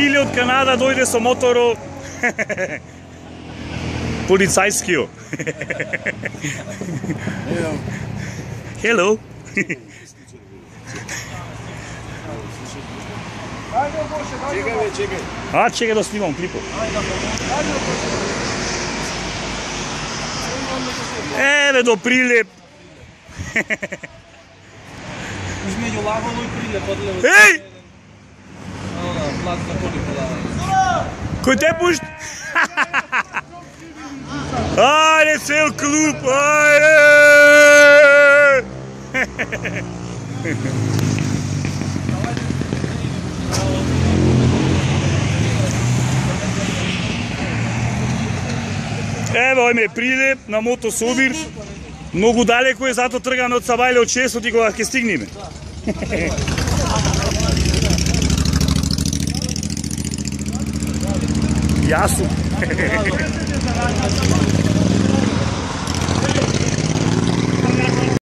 milje do Canadá, dojde so motoro policajskijo. Hello. Ah, chega A, čekaj, da snimam klipu. Eve do é, prilep. no lavolu pode prilepa. Ei! Кој те пушт? Ајде цел клуб, ајде! Ево ој ме прилеп на мото Собир. Многу далеко е, зато тргаме од Сабајле од 6 и кога ќе стигнеме. 加速